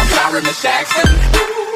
I'm sorry, Miss Jackson.